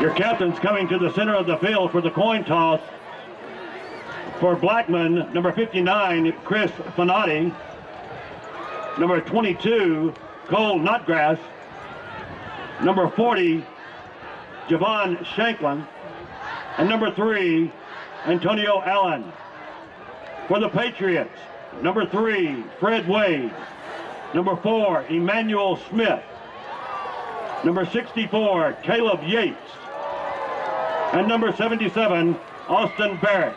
Your captain's coming to the center of the field for the coin toss. For Blackman, number 59, Chris Fanati. Number 22, Cole Notgrass. Number 40, Javon Shanklin. And number three, Antonio Allen. For the Patriots, number three, Fred Wade. Number four, Emmanuel Smith. Number 64, Caleb Yates. And number 77, Austin Barrett.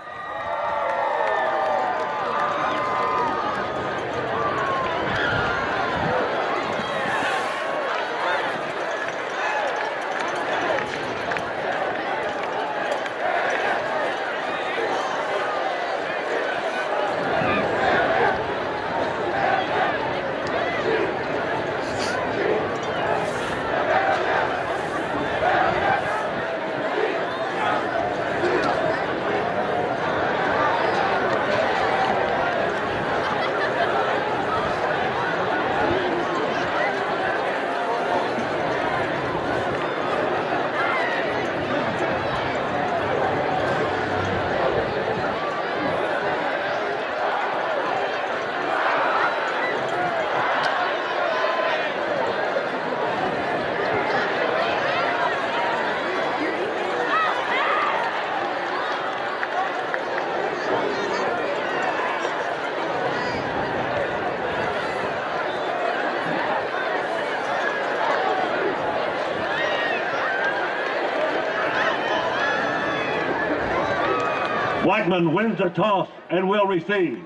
Blackman wins the toss and will receive.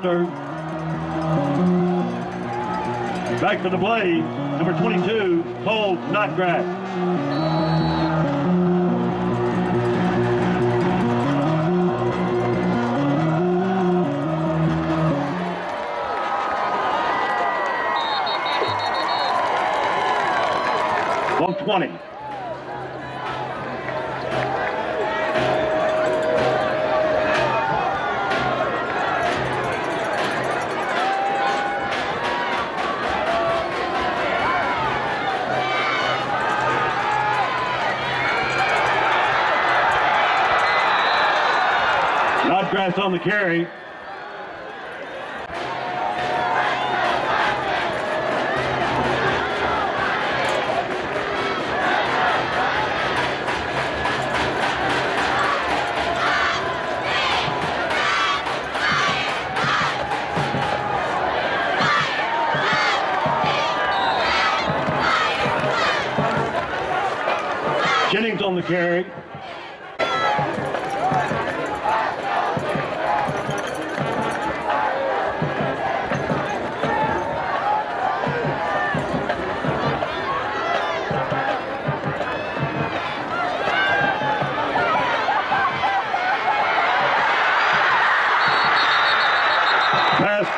Foster. Back to the Blaze, number 22, Cole Notgrass. Carry.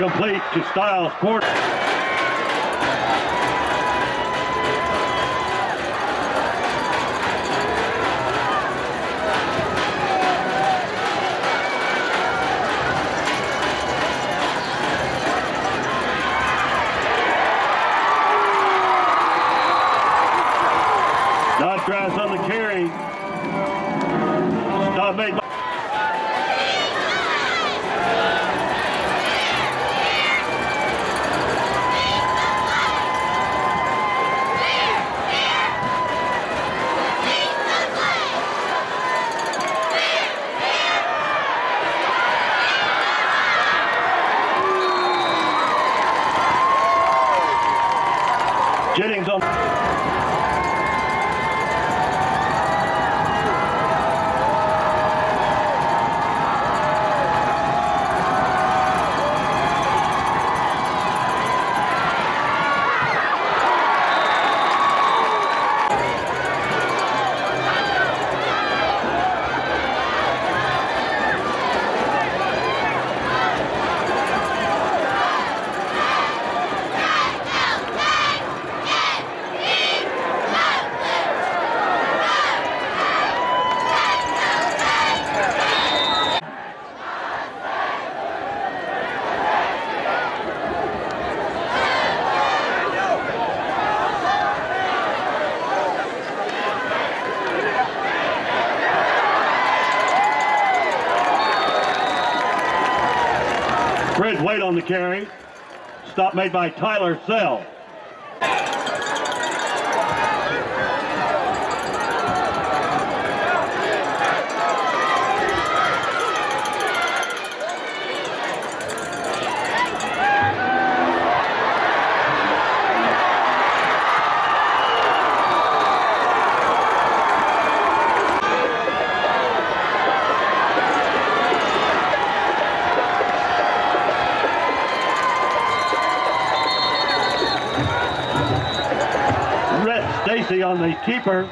Complete to Styles Court. Stop made by Jennings on. Fred Wade on the carry. Stop made by Tyler Sell. Rhett Stacy on the keeper.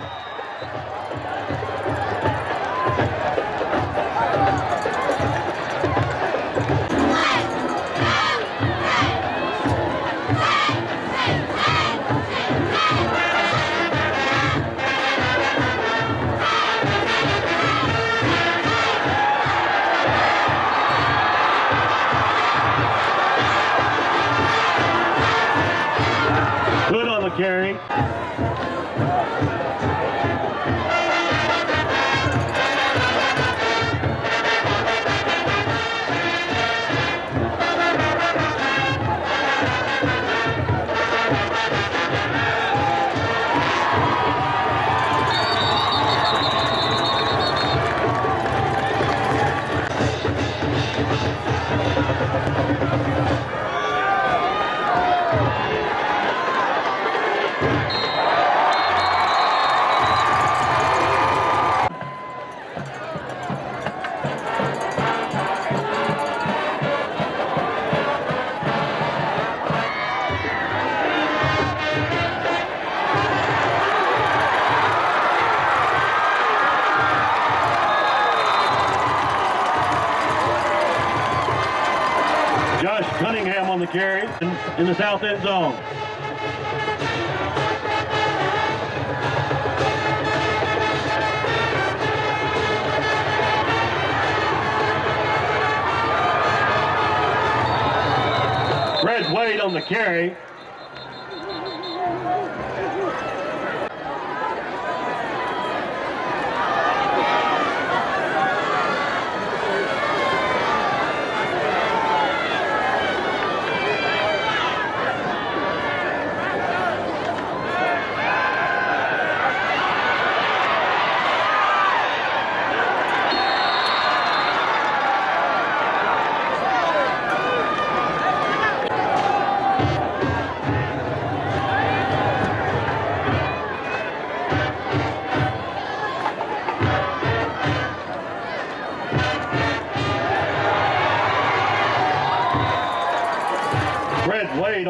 In, the south end zone.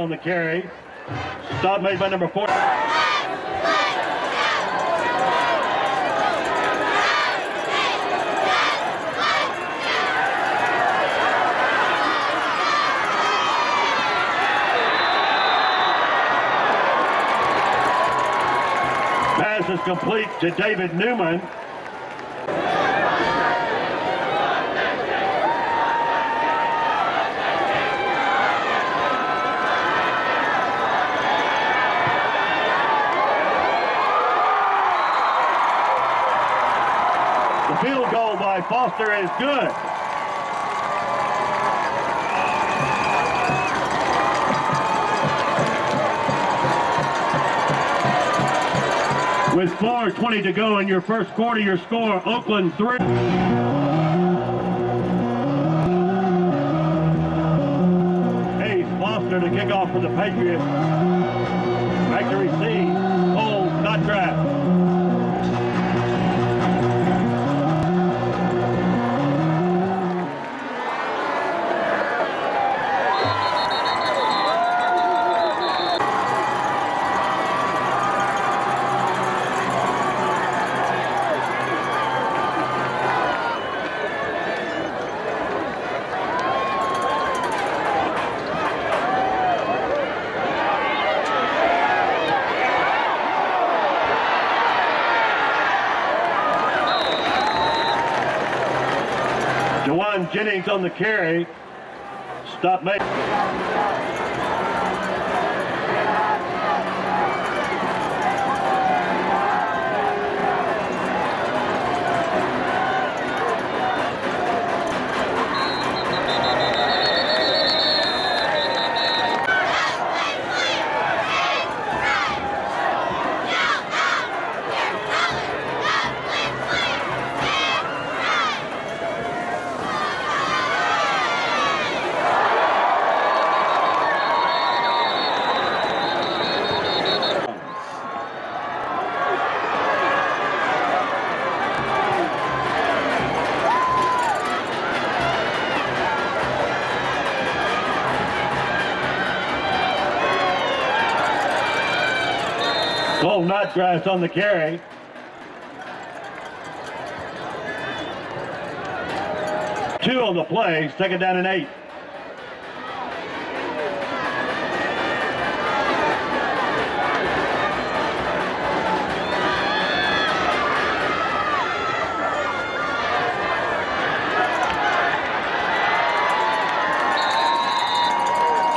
On the carry. Stop made by number four. Pass is complete to David Newman. The field goal by Foster is good. With 4.20 to go in your first quarter, your score, Oakland 3. Hayes Foster to kick off for the Patriots. Back to receive. Cole Notgrass. Jennings on the carry. Stop make. Cole Notgrass on the carry. Two on the play, second down and eight.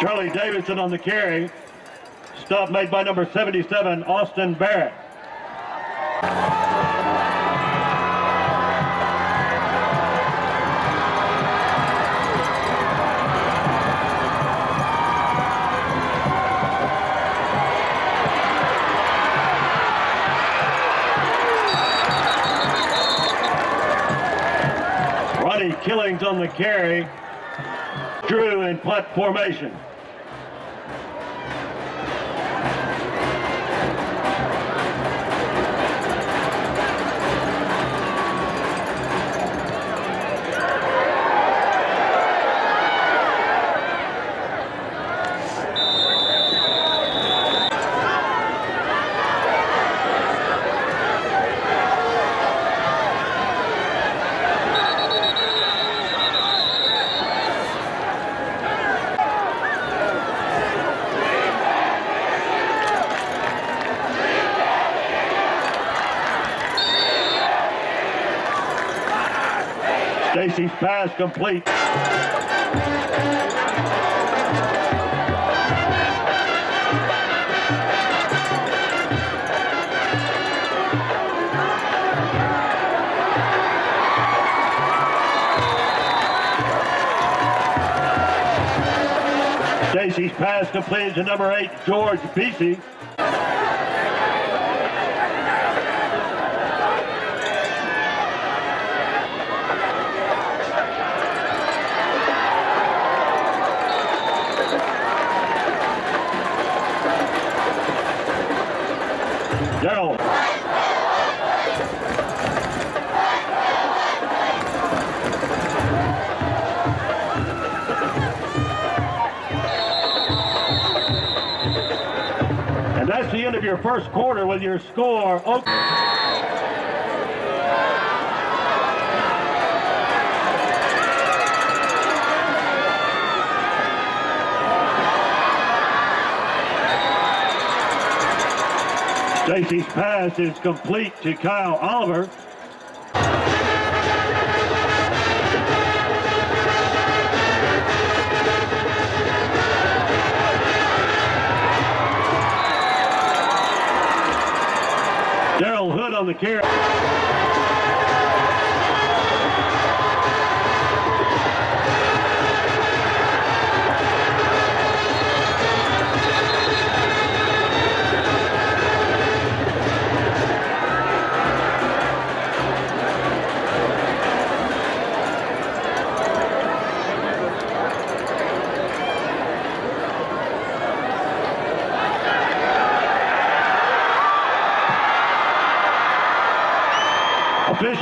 Charlie Davidson on the carry. Stop made by number 77, Austin Barrett. Ronnie Killings on the carry. Drew in punt formation. Pass complete. Stacy's pass completed to number eight, George Beasy. Your first quarter with your score. Oh, Oak- Stacy's pass is complete to Kyle Oliver. The carry.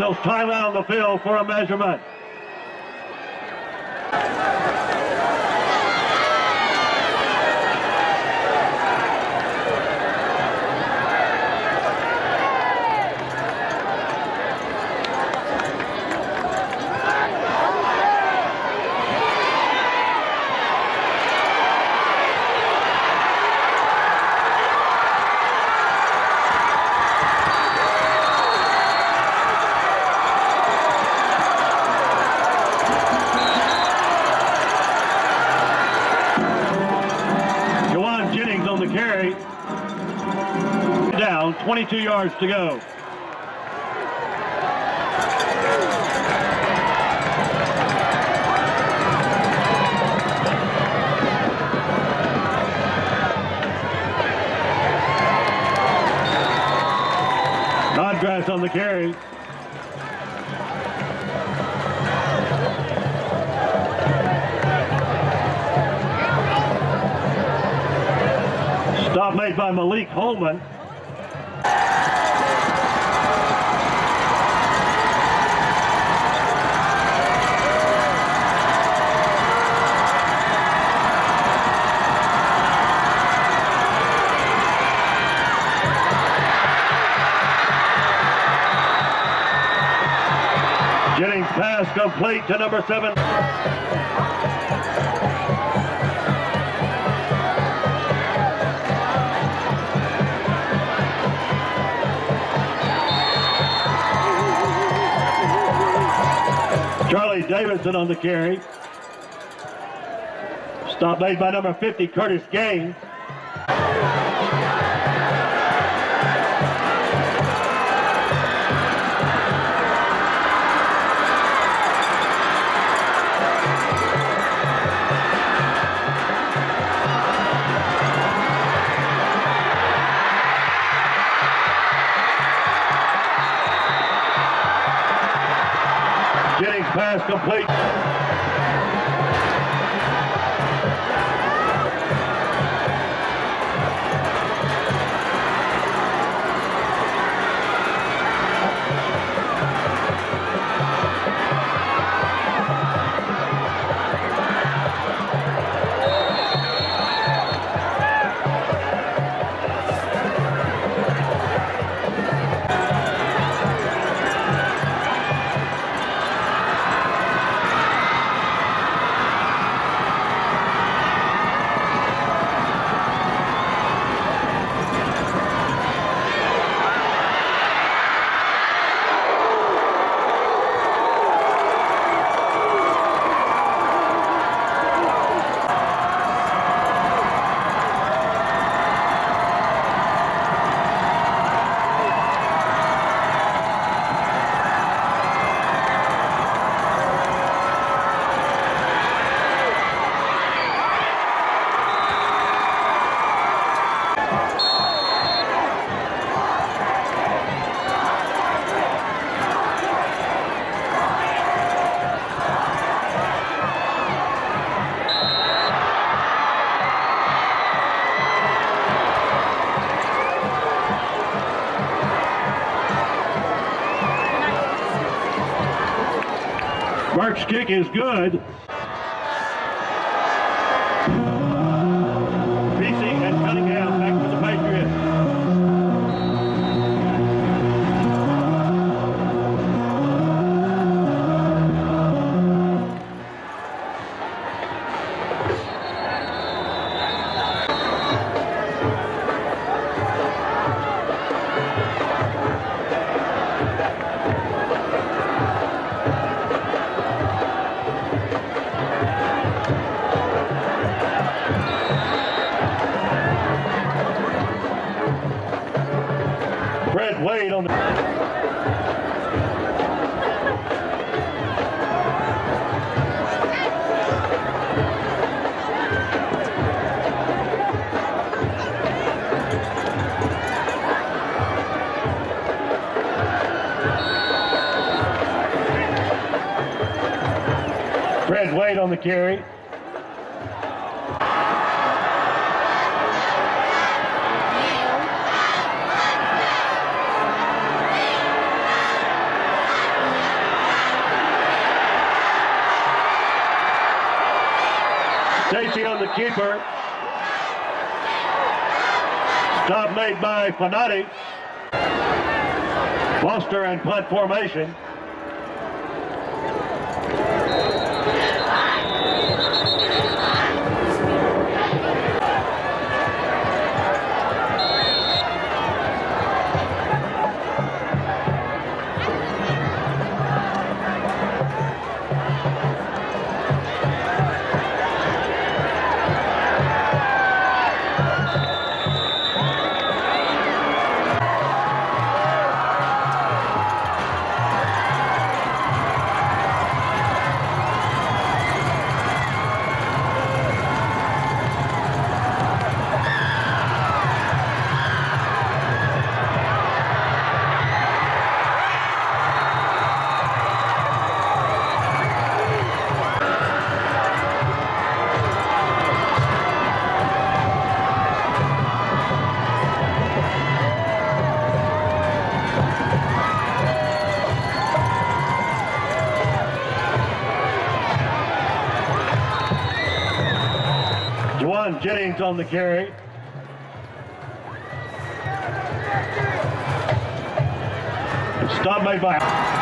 Officials time out on the field for a measurement. Yards to go. Snodgrass on the carry. Stop made by Malik Holman. Complete to number seven. Charlie Davidson on the carry. Stop made by number 50, Curtis Gaines. Is good. the carry. Stacy on the keeper. Stop made by Fanati. Foster and punt formation. Jennings on the carry. Stop made by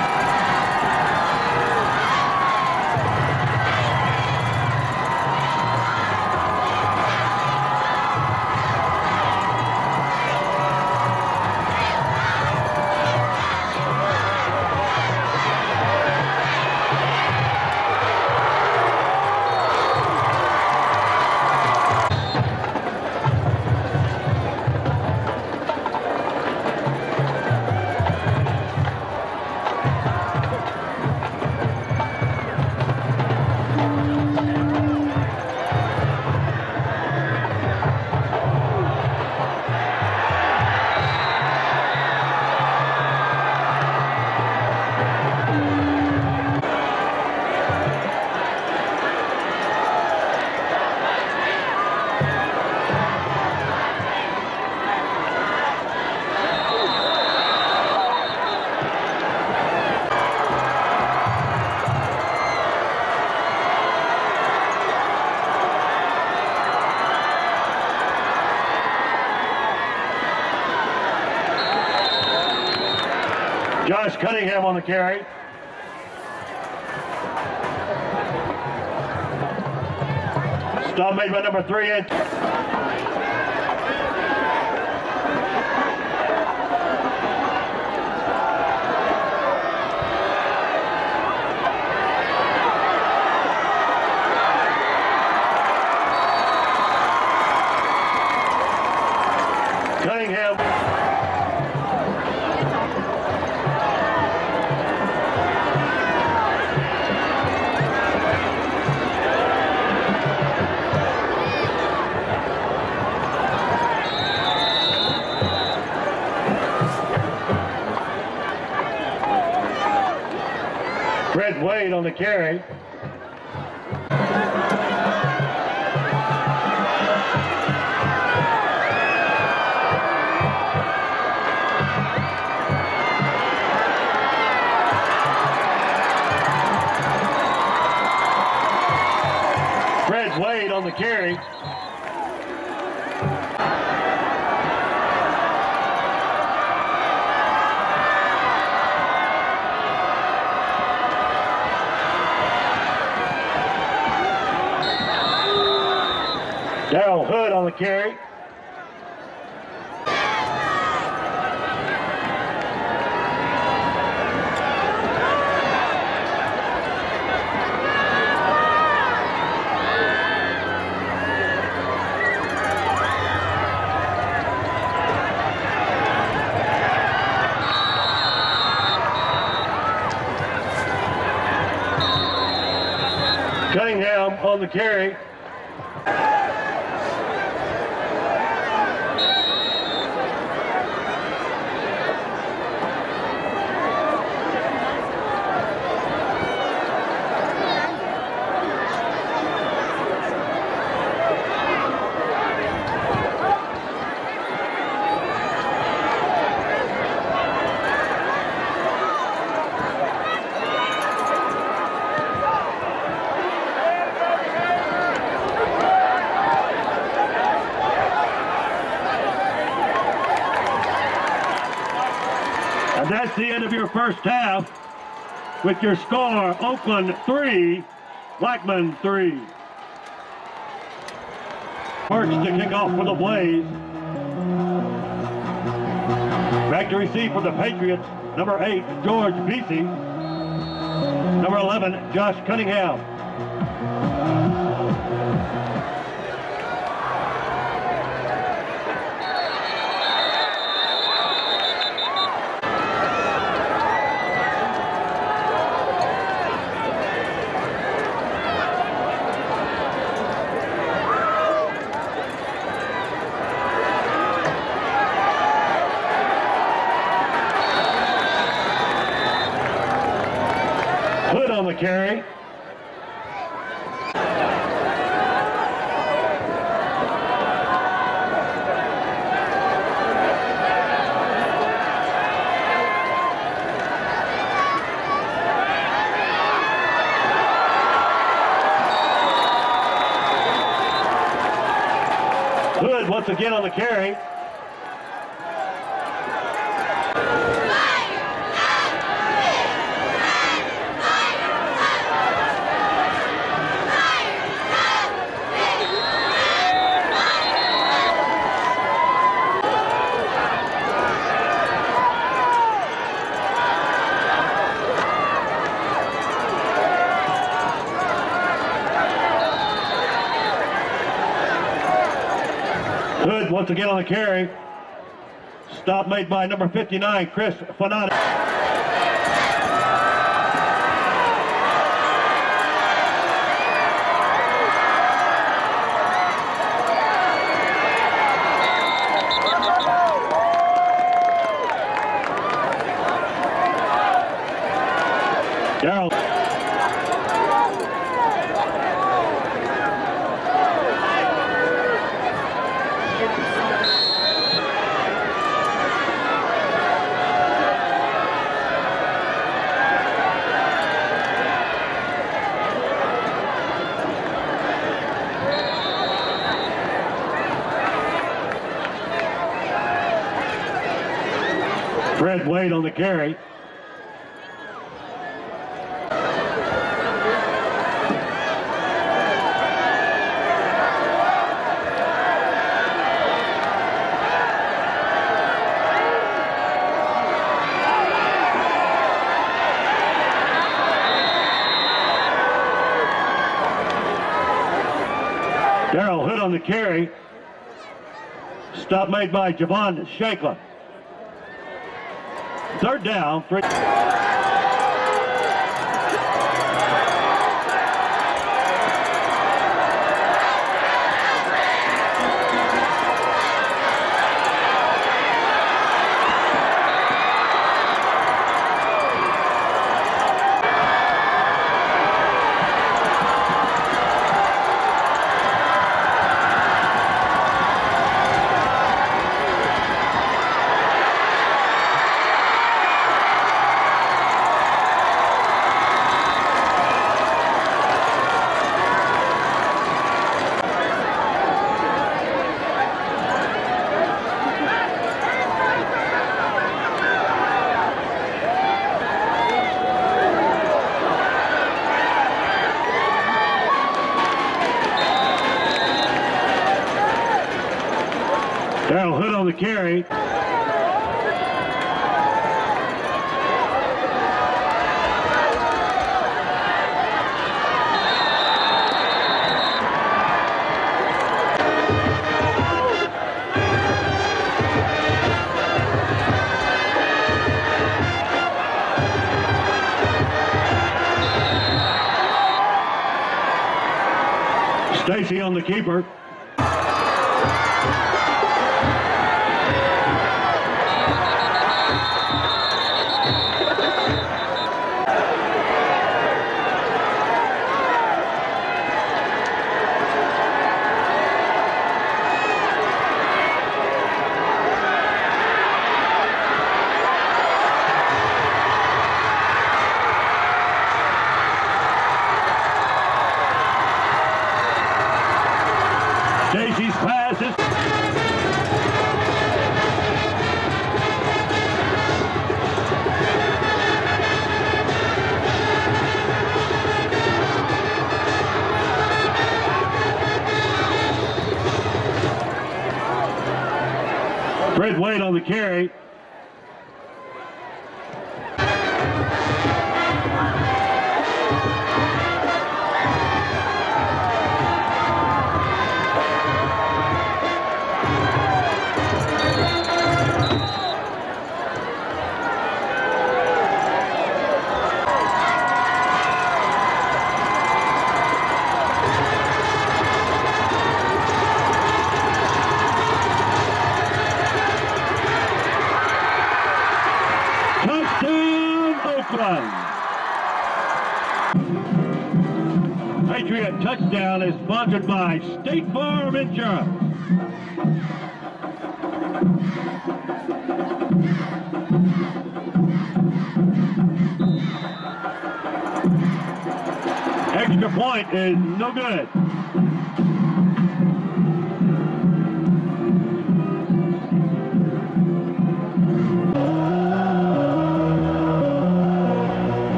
Josh Cunningham on the carry. Stop made by number three and the carry. Wade on the carry. Carry. Cunningham on the carry. First half with your score Oakland 3, Blackman 3. First to kick off for the Blaze. Back to receive for the Patriots, number 8, George Beasy. Number 11, Josh Cunningham. Hood on the carry. Hood once again on the carry. Hood get on the carry. Stop made by number 59, Chris Fanati. Darrell. Fred Wade on the carry. Darrell Hood on the carry. Stop made by Javon Shanklin. Third down. Three. The carry. Fred Wade on the carry. Extra point is no good.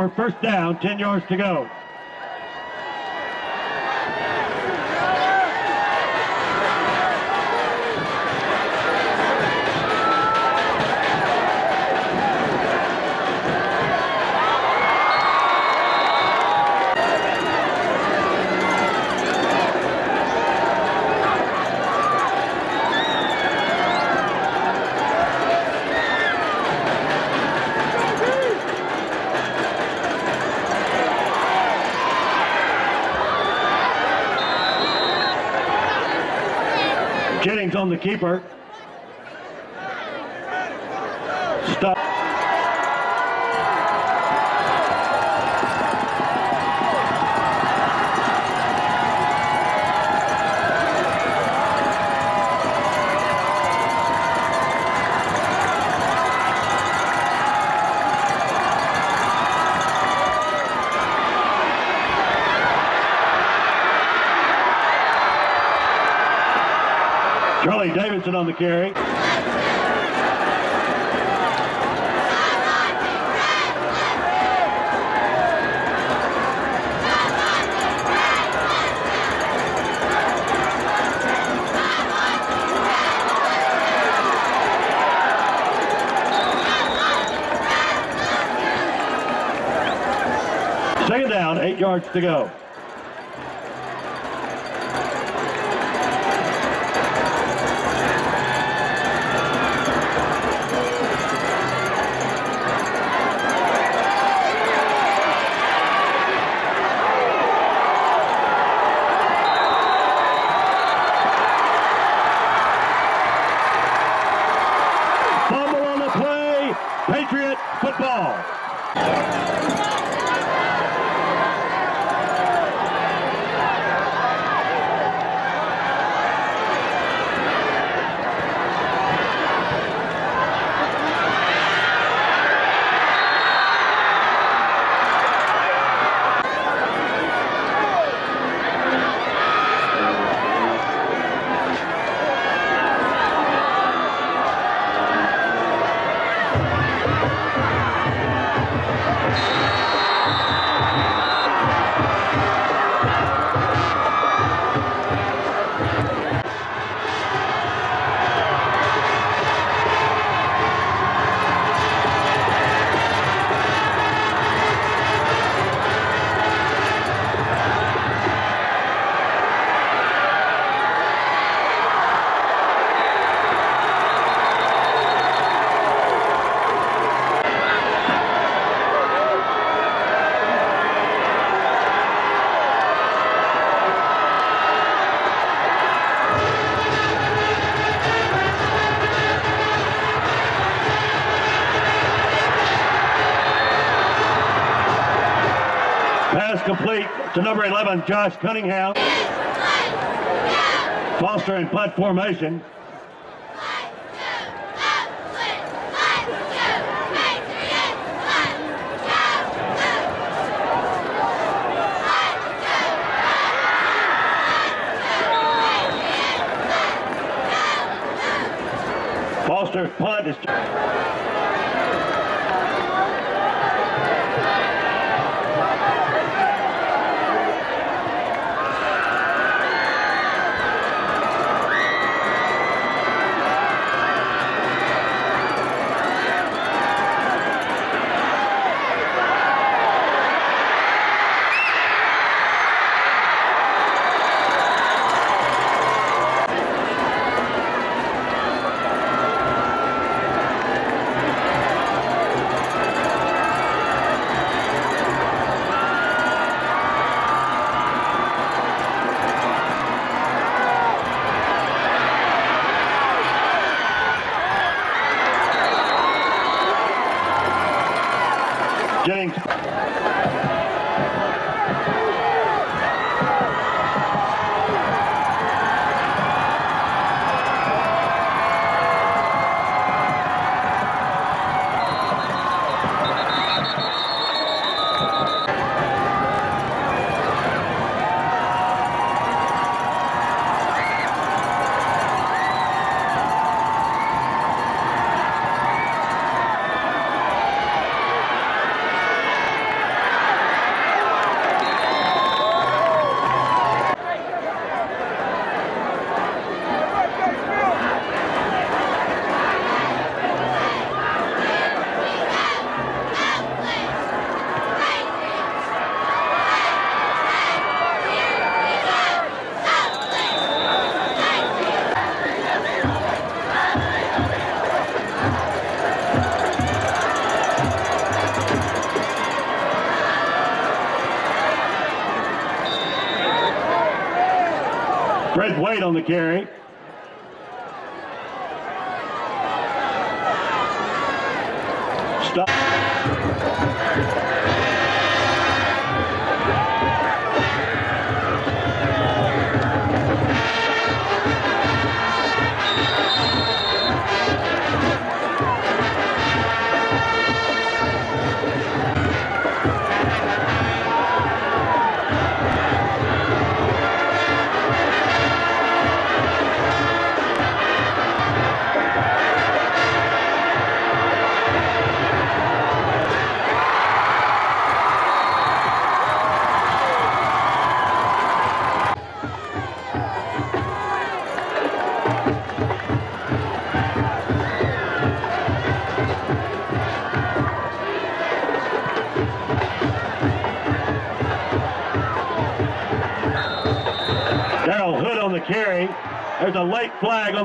For first down, 10 yards to go. The keeper. Stop. On the carry. Second down, eight yards to go. complete to number 11, Josh Cunningham. Foster in punt formation. Foster's punt is... On the carry.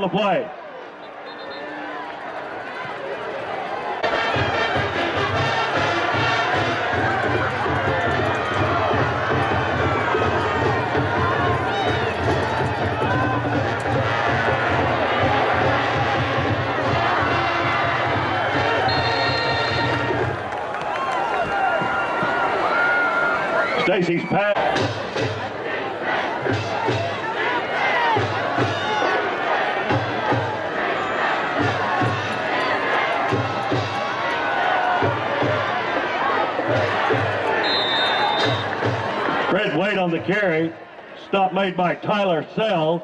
the play. played by Tyler Sells.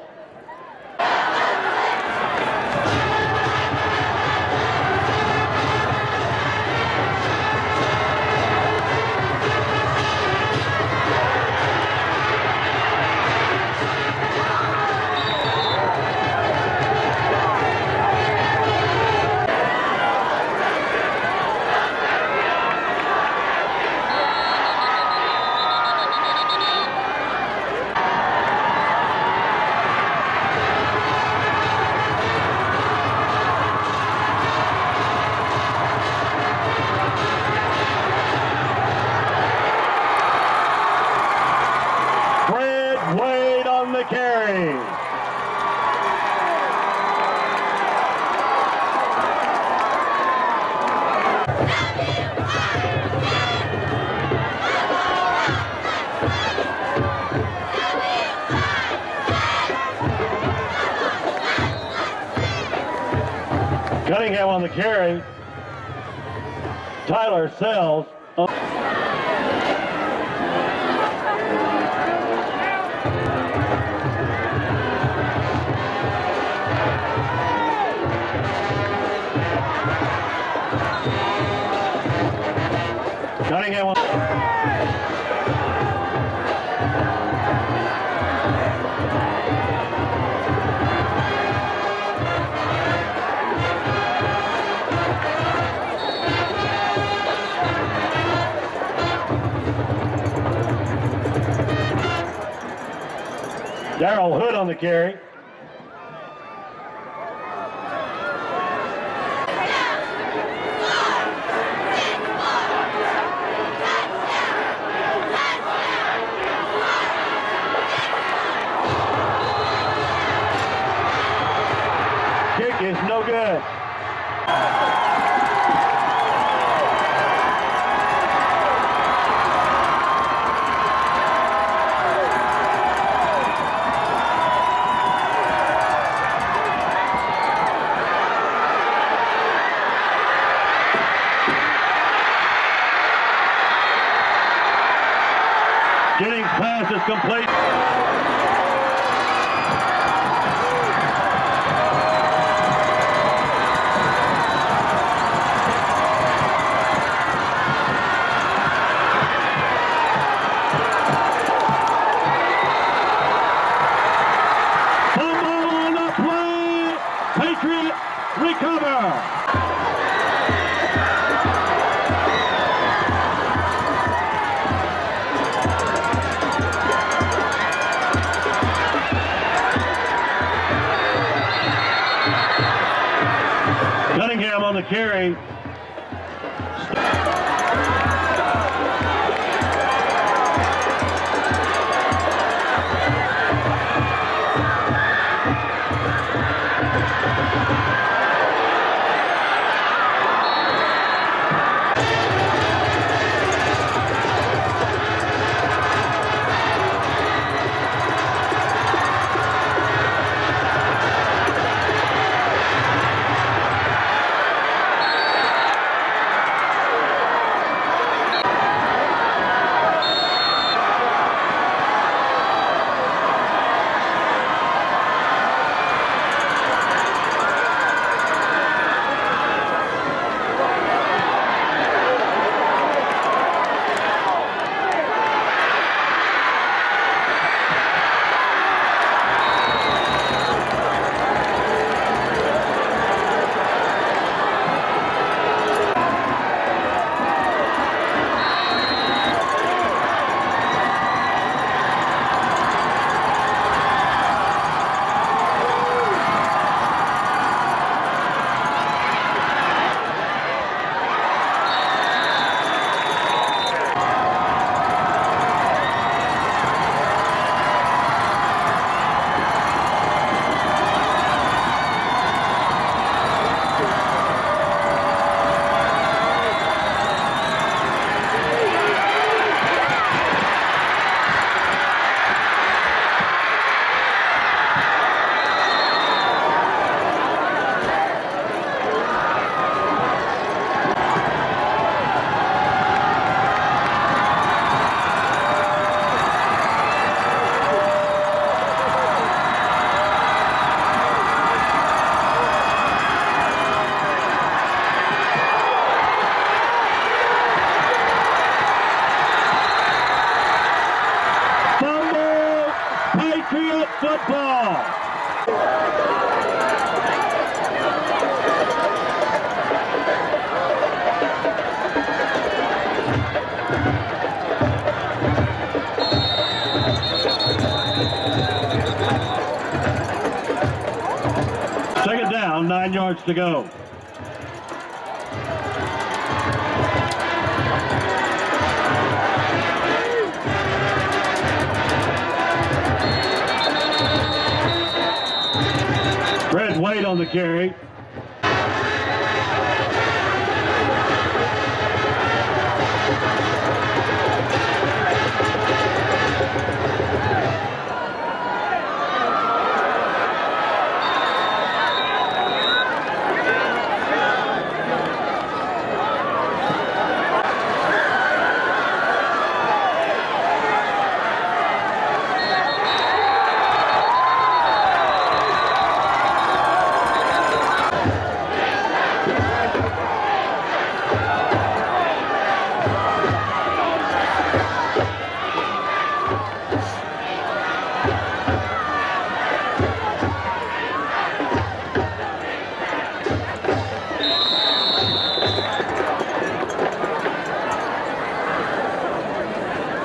ourselves. Daryl Hood on the carry. Kick is no good. Yards to go. Fred Wade on the carry.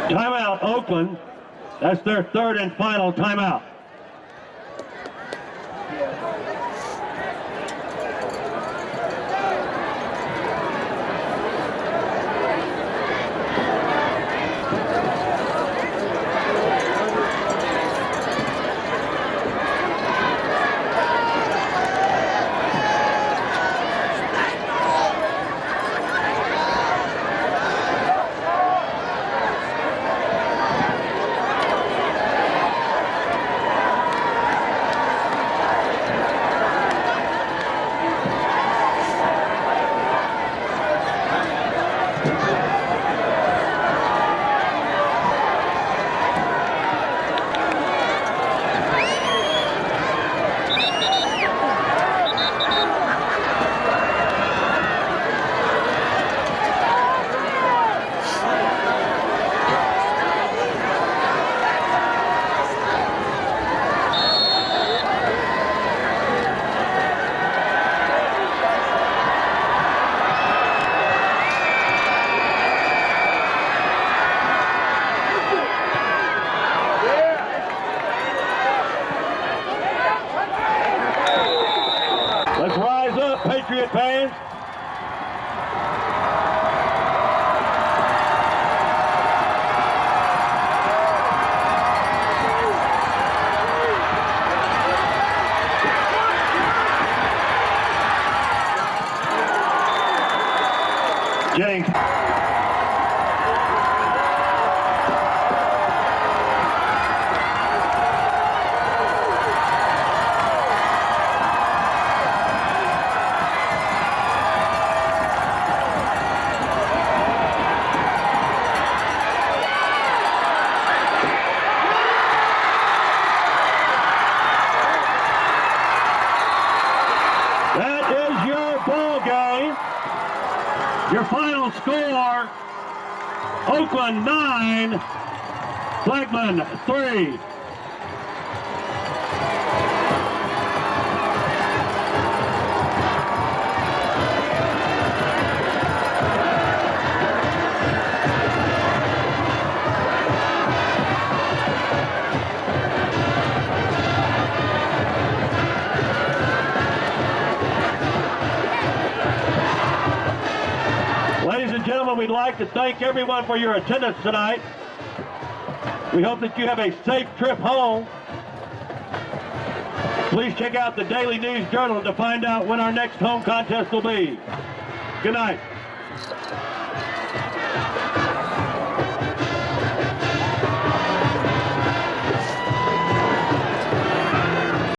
Timeout, Oakland. That's their third and final timeout. Like to thank everyone for your attendance tonight. We hope that you have a safe trip home. Please check out the Daily News Journal to find out when our next home contest will be. Good night.